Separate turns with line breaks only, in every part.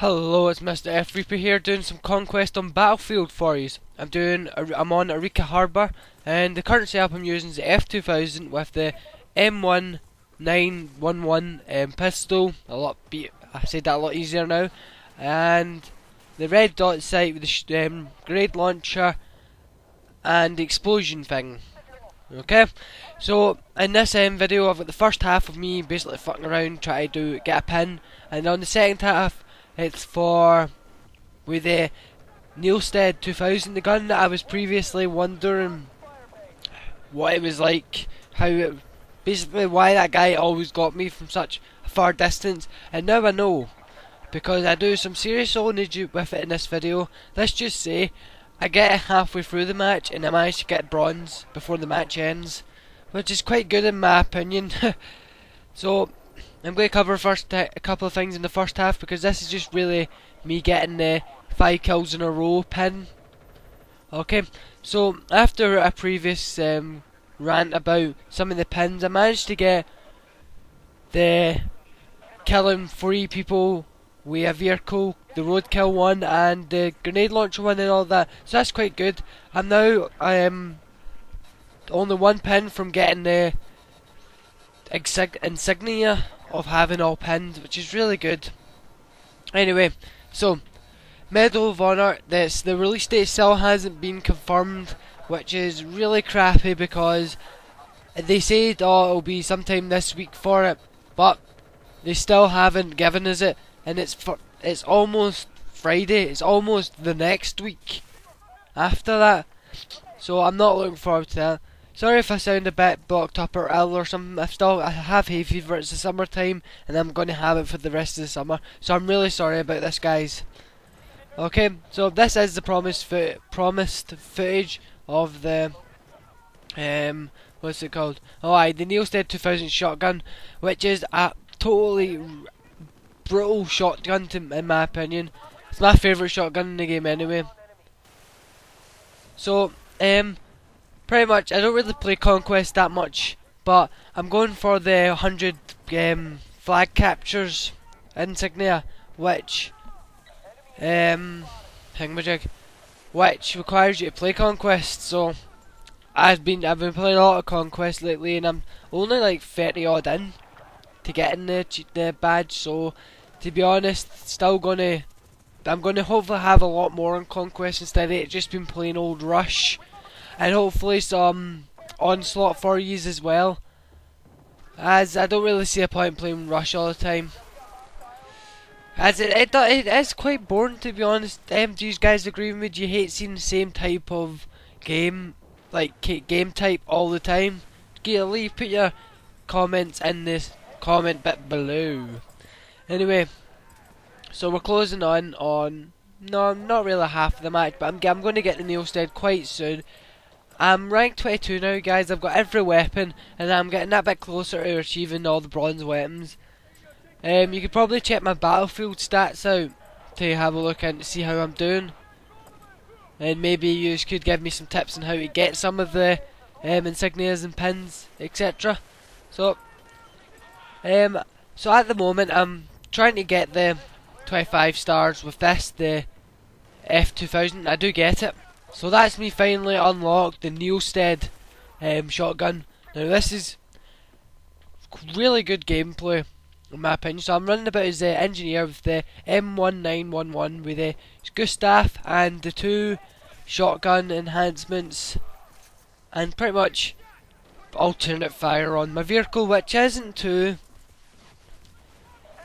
Hello, it's Mr. F Reaper here doing some conquest on Battlefield for you. I'm doing I'm on Arica Harbour and the current setup I'm using is the F2000 with the M1911 um, pistol. A lot be I said that a lot easier now, and the red dot sight with the um, grenade launcher and explosion thing. Okay, so in this um, video I've got the first half of me basically fucking around trying to do get a pin, and on the second half it's for with the Neostead 2000, the gun that I was previously wondering what it was like, how it, basically why that guy always got me from such a far distance, and now I know because I do some serious ownage with it in this video. Let's just say I get halfway through the match and I manage to get bronze before the match ends, which is quite good in my opinion. so I'm going to cover first a couple of things in the first half because this is just really me getting the five kills in a row pin. Okay, so after a previous um, rant about some of the pins, I managed to get the killing three people with a vehicle, the roadkill one, and the grenade launcher one, and all that. So that's quite good. I'm now I am only one pin from getting the insignia of having all pinned, which is really good. Anyway, so Medal of Honor, this the release date still hasn't been confirmed, which is really crappy because they said oh it'll be sometime this week for it, but they still haven't given us it, and it's for it's almost Friday. It's almost the next week after that, so I'm not looking forward to that. Sorry if I sound a bit blocked up or ill or something. I still I have hay fever. It's the summertime, and I'm going to have it for the rest of the summer. So I'm really sorry about this, guys. Okay, so this is the promised fo promised footage of the um what's it called? Oh, aye, the Neostead 2000 shotgun, which is a totally brutal shotgun to, in my opinion. It's my favourite shotgun in the game anyway. So, um, pretty much, I don't really play Conquest that much, but I'm going for the 100 um, flag captures insignia, which, um, Hingmajig, which requires you to play Conquest, so I've been I've been playing a lot of Conquest lately, and I'm only like 30 odd in to get in the the badge. So to be honest, still gonna I'm gonna hopefully have a lot more on Conquest instead of just been playing old Rush and hopefully some onslaught for you as well. As I don't really see a point in playing Rush all the time. As it, it, it is quite boring to be honest. Um, do you guys agree with me? Do you hate seeing the same type of game, like game type all the time? Get leave, put your comments in this comment bit below. Anyway, so we're closing on on no, not really half of the match, but I'm I'm going to get the Neostead quite soon. I'm ranked 22 now, guys. I've got every weapon, and I'm getting that bit closer to achieving all the bronze weapons. Um, you could probably check my battlefield stats out to have a look and see how I'm doing. And maybe you could give me some tips on how to get some of the um, insignias and pins, etc. So, um, so at the moment I'm trying to get the 25 stars with this, the F2000. I do get it. So that's me finally unlocked the Neostead um, shotgun. Now this is really good gameplay in my opinion. So I'm running about as the engineer with the M1911 with the Gustav and the two shotgun enhancements and pretty much alternate fire on my vehicle which isn't too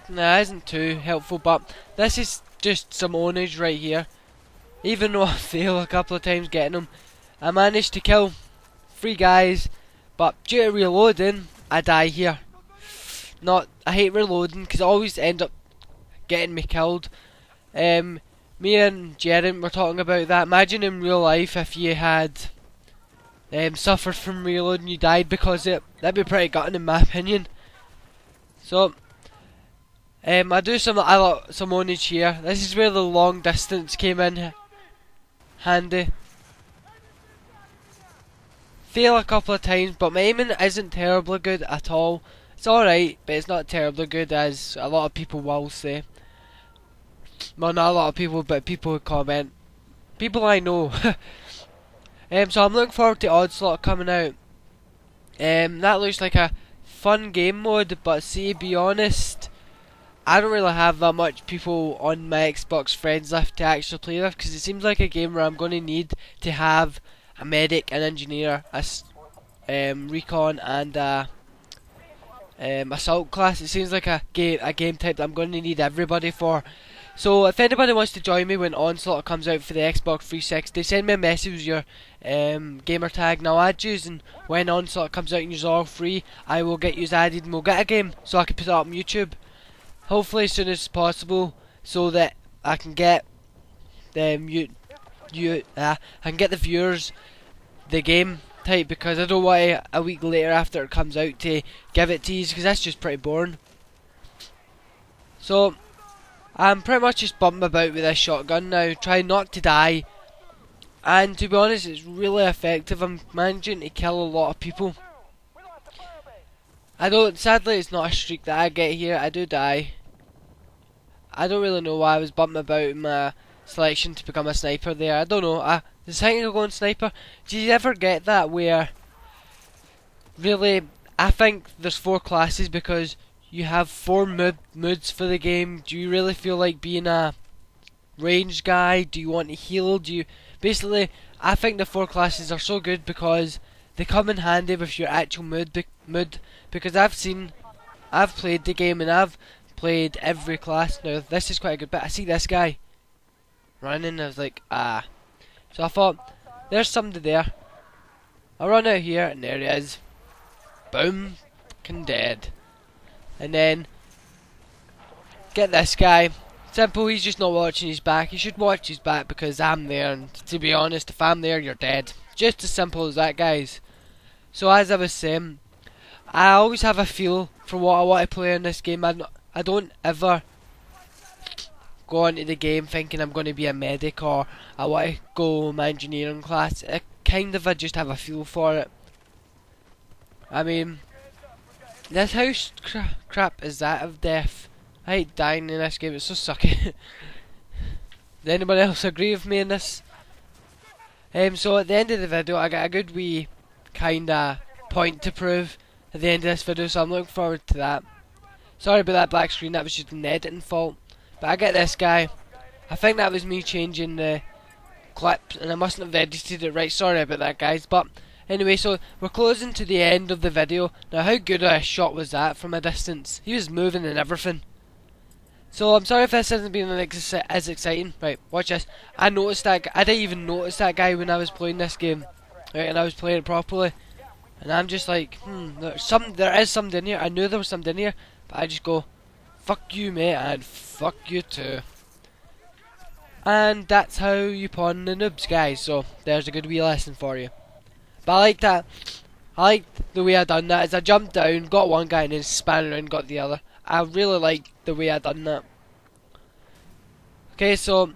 nah isn't too helpful but this is just some ownage right here even though I fail a couple of times getting them, I managed to kill three guys, but due to reloading, I die here. Not, I hate reloading because I always end up getting me killed. Um, me and Jaren were talking about that. Imagine in real life if you had um, suffered from reloading, you died because it. That'd be pretty gutting in my opinion. So, um, I do some I some ownage here. This is where the long distance came in handy. Fail a couple of times, but my aiming isn't terribly good at all. It's alright, but it's not terribly good as a lot of people will say. Well, not a lot of people, but people who comment. People I know. um, so I'm looking forward to Onslaught coming out. Um, that looks like a fun game mode, but see, be honest, I don't really have that much people on my Xbox friends left to actually play with, because it seems like a game where I'm going to need to have a medic, an engineer, a um, recon, and a um, assault class. It seems like a game a game type that I'm going to need everybody for. So if anybody wants to join me when Onslaught comes out for the Xbox 360, send me a message with your um, gamer tag. Now add you, and when Onslaught comes out and you're all free, I will get you added and we'll get a game so I can put it up on YouTube. Hopefully as soon as possible, so that I can get them you you uh, I can get the viewers the game type because I don't want a week later after it comes out to give it to you because that's just pretty boring. So I'm pretty much just bumping about with this shotgun now, trying not to die. And to be honest, it's really effective. I'm managing to kill a lot of people. I don't, sadly it's not a streak that I get here, I do die. I don't really know why I was bumping about in my selection to become a sniper there. I don't know. I the second going sniper. Do you ever get that where really I think there's four classes because you have four mood moods for the game. Do you really feel like being a range guy? Do you want to heal? Do you basically I think the four classes are so good because they come in handy with your actual mood mood because I've seen I've played the game and I've played every class. Now this is quite a good bit. I see this guy running. I was like, ah. So I thought, there's somebody there. I run out here, and there he is. Boom. can dead. And then, get this guy. Simple, he's just not watching his back. He should watch his back because I'm there, and to be honest, if I'm there, you're dead. Just as simple as that, guys. So as I was saying, I always have a feel for what I want to play in this game. I, I don't ever go into the game thinking I'm going to be a medic or I want to go my engineering class. I kind of I just have a feel for it. I mean, this house cra crap is that of death. I hate dying in this game, it's so sucky. Does anybody else agree with me in this? Um, so at the end of the video I got a good wee kinda point to prove at the end of this video so I'm looking forward to that. Sorry about that black screen, that was just an editing fault. But I get this guy. I think that was me changing the clips and I mustn't have edited it right. Sorry about that guys. But anyway, so we're closing to the end of the video. Now how good a shot was that from a distance? He was moving and everything. So I'm sorry if this hasn't been as exciting. Right, watch this. I noticed that I didn't even notice that guy when I was playing this game. Right, and I was playing it properly. And I'm just like, hmm, there's some there is something in here. I knew there was something in here, but I just go, Fuck you, mate, and fuck you too. And that's how you pawn the noobs, guys. So there's a good wee lesson for you. But I like that. I like the way I done that. Is I jumped down, got one guy, and then span around, got the other. I really like the way I done that. Okay, so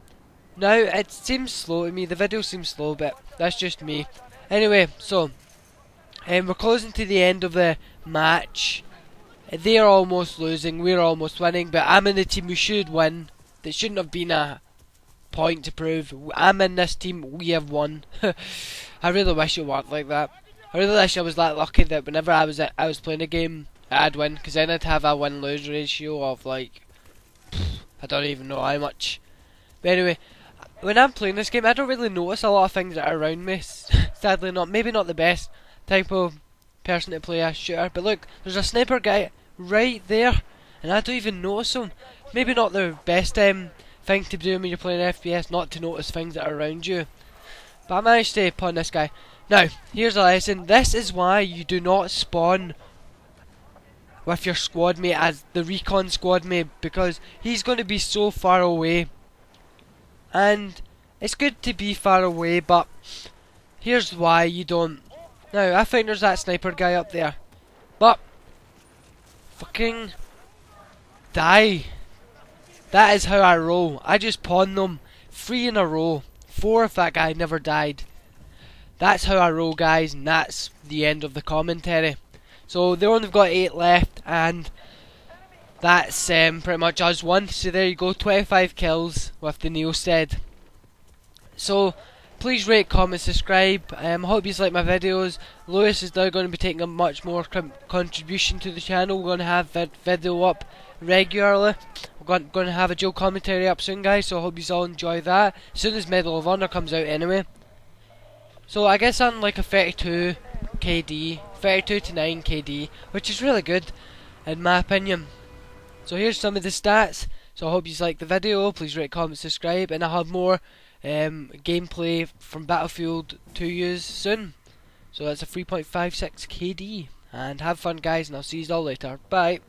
now it seems slow to me. The video seems slow, but that's just me. Anyway, so um, we're closing to the end of the match. They're almost losing, we're almost winning, but I'm in the team who should win. There shouldn't have been a point to prove. I'm in this team, we have won. I really wish it worked like that. I really wish I was that lucky that whenever I was I was playing a game, I'd win, because then I'd have a win-lose ratio of like, I don't even know how much. But anyway, when I'm playing this game, I don't really notice a lot of things that are around me. Sadly not, maybe not the best type of person to play a shooter. But look, there's a sniper guy right there, and I don't even notice him. Maybe not the best um, thing to do when you're playing FPS, not to notice things that are around you. But I managed to pawn this guy. Now, here's a lesson. This is why you do not spawn with your squad mate as the recon squad mate because he's going to be so far away. And it's good to be far away, but here's why you don't now, I think there's that sniper guy up there. But, fucking die. That is how I roll. I just pawn them three in a row. Four if that guy never died. That's how I roll, guys, and that's the end of the commentary. So they only got eight left, and that's um, pretty much us one. So there you go, 25 kills with the Neostead. So please rate, comment, subscribe. Um, I hope you like my videos. Lewis is now going to be taking a much more contribution to the channel. We're going to have vid video up regularly. We're going to have a Joe commentary up soon, guys. So I hope you all enjoy that. As soon as Medal of Honor comes out, anyway. So I guess I'm like a 32 KD, 32 to 9 KD, which is really good in my opinion. So here's some of the stats. So I hope you like the video. Please rate, comment, subscribe, and I'll have more um, gameplay from Battlefield 2 use soon. So that's a 3.56 KD. And have fun, guys, and I'll see you all later. Bye.